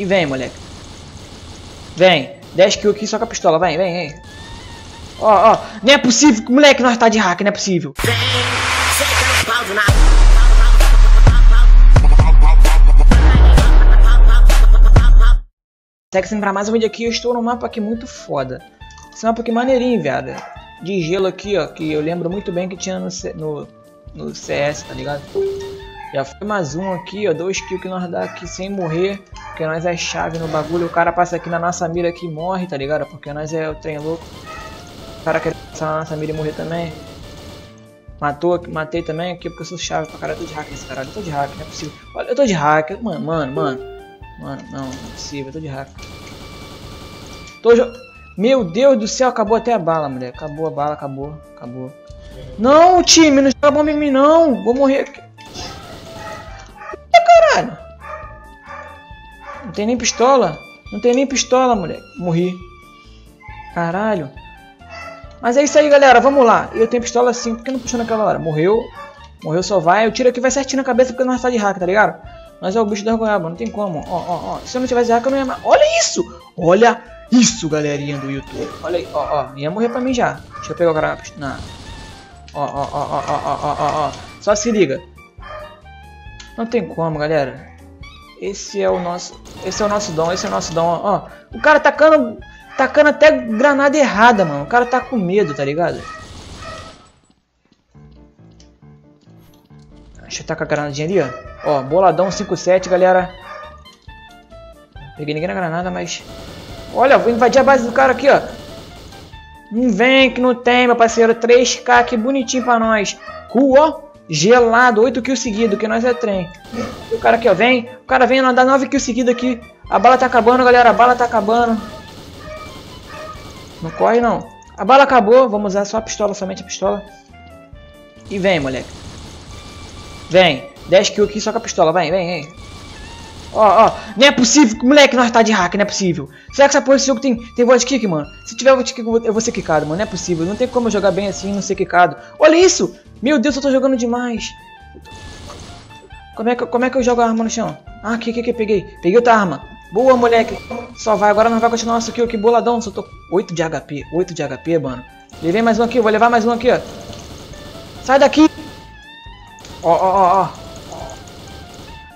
E vem, moleque. Vem. 10 kills aqui só com a pistola. Vem, vem, vem. Ó, ó. Não é possível. Moleque, nós tá de hack. Não é possível. Segue sempre pra mais um vídeo aqui. Eu estou num mapa aqui muito foda. Esse mapa aqui maneirinho, viado. De gelo aqui, ó. Que eu lembro muito bem que tinha no, no, no CS, tá ligado? Já foi mais um aqui, ó. Dois kills que nós dá aqui sem morrer. Porque nós é chave no bagulho. O cara passa aqui na nossa mira aqui e morre, tá ligado? Porque nós é o trem louco. O cara quer passar na nossa mira e morrer também. Matou, matei também aqui porque eu sou chave pra cara. Eu tô de hack nesse caralho. Eu tô de hack, não é possível. Olha, eu tô de hack. Mano, mano, mano. Mano, não, não é possível. Eu tô de hack. Tô jo... Meu Deus do céu, acabou até a bala, mulher. Acabou a bala, acabou. Acabou. Não, time, não joga bomba em mim, não. Vou morrer aqui. Tem nem pistola. Não tem nem pistola, moleque. Morri. Caralho. Mas é isso aí, galera. Vamos lá. Eu tenho pistola sim. Por que não puxou naquela hora? Morreu. Morreu, só vai. Eu tiro aqui vai certinho na cabeça porque nós tá de hack, tá ligado? Nós é o bicho da goiaba. Não tem como. Ó, ó, ó. Se eu não tivesse hack, eu não ia... Olha isso! Olha isso, galerinha do YouTube. Olha aí. Ó, ó. Ia morrer pra mim já. Deixa eu pegar o cara na... Ó, ó, ó, ó, ó, ó, ó, ó. Só se liga. Não tem como, galera. Esse é o nosso, esse é o nosso dom, esse é o nosso dom, ó. O cara tacando, tacando até granada errada, mano. O cara tá com medo, tá ligado? Deixa eu tacar a granadinha ali, ó. Ó, boladão 5-7, galera. Peguei ninguém na granada, mas... Olha, vou invadir a base do cara aqui, ó. Não vem que não tem, meu parceiro. 3k aqui bonitinho pra nós. Rua, Gelado, 8 kills seguidos, que nós é trem. O cara aqui, ó, vem. O cara vem andar 9 kills seguidos aqui. A bala tá acabando, galera. A bala tá acabando. Não corre, não. A bala acabou. Vamos usar só a pistola, somente a pistola. E vem, moleque. Vem. 10 kills aqui só com a pistola. Vem, vem, vem. Ó, ó. Não é possível. Moleque, nós tá de hack. Não é possível. Será que essa porra desse jogo tem, tem voice kick, mano? Se tiver voice kick, eu vou ser quicado, mano. Não é possível. Não tem como eu jogar bem assim e não ser quicado. Olha isso. Meu Deus, eu tô jogando demais. Como é que, como é que eu jogo a arma no chão? Ah, aqui, aqui, aqui, peguei. Peguei outra arma. Boa, moleque. Só vai. Agora nós vai continuar nosso kill aqui. Boladão. Só tô 8 de HP. 8 de HP, mano. Levei mais um aqui. Vou levar mais um aqui, ó. Sai daqui. Ó, ó, ó, ó.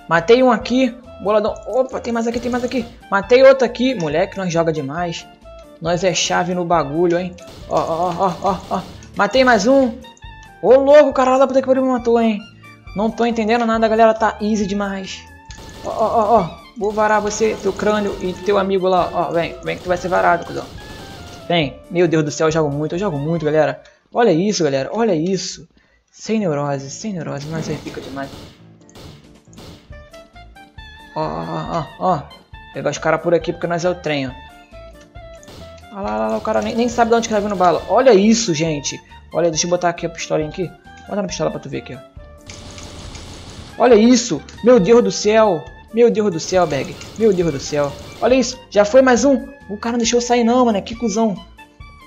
Matei um aqui. Boladão. Opa, tem mais aqui, tem mais aqui. Matei outro aqui. Moleque, nós joga demais. Nós é chave no bagulho, hein. Ó, ó, ó, ó, ó. Matei mais um. Ô louco, cara lá da puta que pariu me matou, hein. Não tô entendendo nada, galera. Tá easy demais. Ó, ó, ó, ó. Vou varar você, teu crânio e teu amigo lá. Ó, vem. Vem que tu vai ser varado, cuzão. Vem. Meu Deus do céu, eu jogo muito. Eu jogo muito, galera. Olha isso, galera. Olha isso. Sem neurose, sem neurose. Nós aí fica demais. Ó, ó, ó, ó. Pegar os caras por aqui porque nós é o trem, ó. Olha lá, lá, o cara nem, nem sabe de onde que tá vindo bala. Olha isso, gente. Olha, deixa eu botar aqui a pistolinha aqui. Bota na pistola pra tu ver aqui, ó. Olha isso! Meu Deus do céu! Meu Deus do céu, Bag. Meu Deus do céu. Olha isso. Já foi mais um. O cara não deixou sair não, mano. Que cuzão.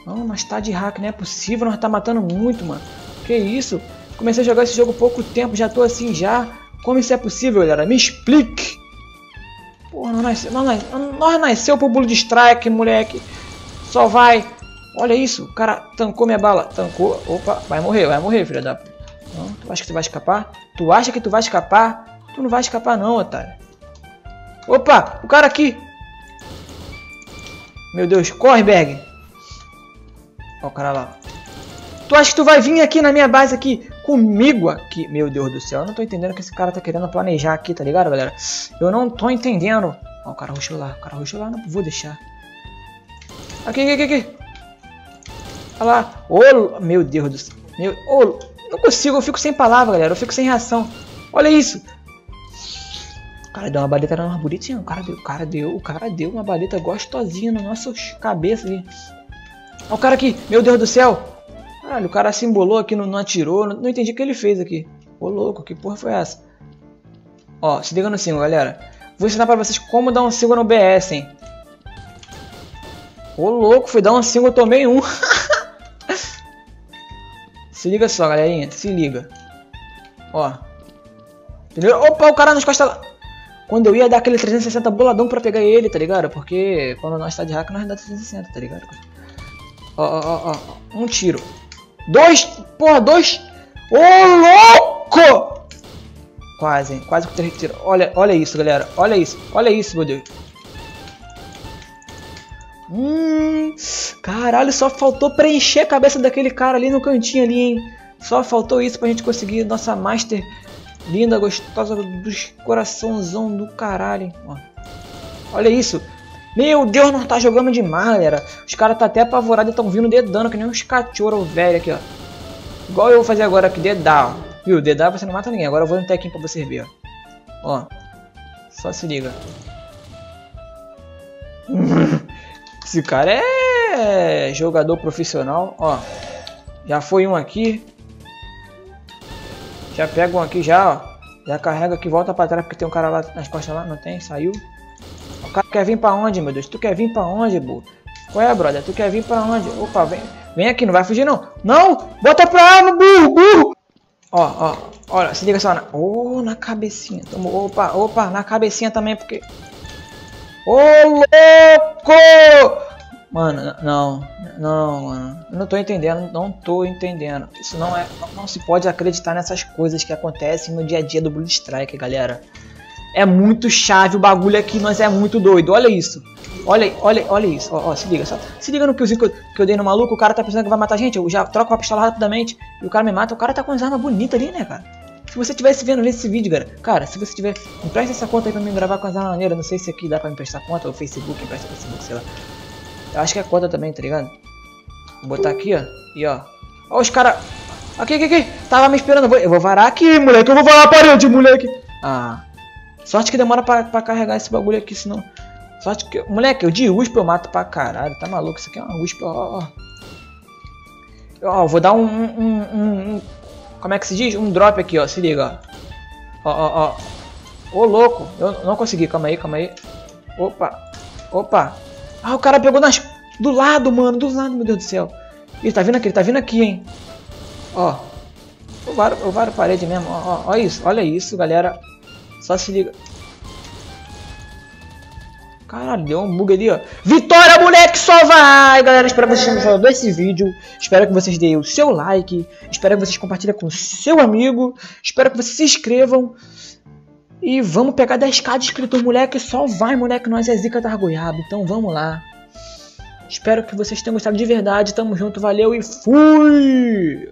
Não, mas tá de hack. Não é possível. Nós tá matando muito, mano. Que isso? Comecei a jogar esse jogo pouco tempo. Já tô assim já. Como isso é possível, galera? Me explique. Porra, nós nasceu, nós, nós nasceu pro bulo de strike, moleque. Só vai. Olha isso, o cara tancou minha bala. Tancou. Opa, vai morrer, vai morrer, filha da... Não, tu acha que tu vai escapar? Tu acha que tu vai escapar? Tu não vai escapar não, otário. Opa, o cara aqui. Meu Deus, corre, Berg. Olha o cara lá. Tu acha que tu vai vir aqui na minha base aqui comigo aqui? Meu Deus do céu, eu não tô entendendo o que esse cara tá querendo planejar aqui, tá ligado, galera? Eu não tô entendendo. Ó, o cara rushou lá, o cara rushou lá, não vou deixar. Aqui, aqui, aqui, aqui. Olha lá. Oh, meu Deus do céu. Meu, oh, não consigo, eu fico sem palavra, galera. Eu fico sem reação. Olha isso. O cara deu uma baleta na bonitinha. O cara deu, o cara deu, o cara deu uma baleta gostosinha na nossa cabeça. Olha o cara aqui. Meu Deus do céu. Caralho, o cara se embolou aqui, não, não atirou. Não, não, entendi o que ele fez aqui. Ô louco, que porra foi essa? Ó, se liga no single, galera. Vou ensinar pra vocês como dar um single no BS, hein. Ô louco, fui dar um single, tomei um. Se liga só, galerinha. Se liga. Ó. Opa, o cara nas costas lá. quando eu ia dar aquele 360 boladão pra pegar ele, tá ligado? Porque quando nós tá de hack, nós dá 360, tá ligado? Ó, ó, ó, ó. Um tiro. Dois! Porra, dois! Ô, louco! Quase, hein? Quase com três. Olha, olha isso, galera. Olha isso. Olha isso, meu Deus. Hum, caralho, só faltou preencher a cabeça daquele cara ali no cantinho ali, hein? Só faltou isso pra gente conseguir nossa Master linda, gostosa dos coraçãozão do caralho. Ó. Olha isso. Meu Deus, nós tá jogando demais, galera. Os caras tá até apavorados e tão vindo dedando que nem uns cachorros velho aqui, ó. Igual eu vou fazer agora aqui, dedar, ó. Viu, dedar você não mata ninguém. Agora eu vou no tequinho pra você ver, ó. Ó. Só se liga. Esse cara é jogador profissional, ó. Já foi um aqui. Já pega um aqui já, ó. Já carrega aqui, volta pra trás, porque tem um cara lá nas costas lá, não tem? Saiu. O cara quer vir pra onde, meu Deus? Tu quer vir pra onde, burro? Qual é, brother? Tu quer vir pra onde? Opa, vem. Vem aqui, não vai fugir não. Não! Bota pra arma, burro, burro! Ó, ó, olha, se liga só na... Oh, na cabecinha. Toma, opa, opa, na cabecinha também, porque... Ô, louco! Mano, não, não, mano. Eu não tô entendendo, não tô entendendo. Isso não é. Não, não se pode acreditar nessas coisas que acontecem no dia a dia do Blue Strike, galera. É muito chave o bagulho aqui, mas é muito doido. Olha isso. Olha, olha, olha isso. Ó, ó, se liga, só. Se liga no killzinho que eu, que eu dei no maluco, o cara tá pensando que vai matar a gente. Eu já troco a pistola rapidamente e o cara me mata. O cara tá com as armas bonitas ali, né, cara? Se você estivesse vendo nesse vídeo, cara, cara, se você tiver. Empresta essa conta aí pra mim gravar com as armas maneiras. Não sei se aqui dá pra me emprestar conta, ou Facebook, empresta Facebook, sei lá. Eu acho que é conta também, tá ligado? Vou botar aqui, ó. E ó. Ó os caras. Aqui, aqui, aqui. Tava me esperando. Eu vou varar aqui, moleque. Eu vou varar a parede, moleque. Ah. Sorte que demora pra, pra carregar esse bagulho aqui, senão. Sorte que. Moleque, eu de USP eu mato pra caralho. Tá maluco? Isso aqui é uma USP, ó. Ó, vou dar um, um, um, um, Como é que se diz? Um drop aqui, ó. Se liga, ó. Ó, ó, ó. Ô, louco. Eu não consegui. Calma aí, calma aí. Opa. Opa. Ah, o cara pegou nas... do lado, mano. Do lado, meu Deus do céu. Ele tá vindo aqui, ele tá vindo aqui, hein. Ó. O varo parede mesmo. Ó, ó, ó isso. Olha isso, galera. Só se liga. Caralho, deu um bug ali, ó. Vitória, moleque, só vai! Galera, espero que vocês tenham gostado desse vídeo. Espero que vocês deem o seu like. Espero que vocês compartilhem com seu amigo. Espero que vocês se inscrevam. E vamos pegar 10k de inscritos, moleque. Só vai, moleque. Nós é zica da goiaba. Então vamos lá. Espero que vocês tenham gostado de verdade. Tamo junto, valeu e fui!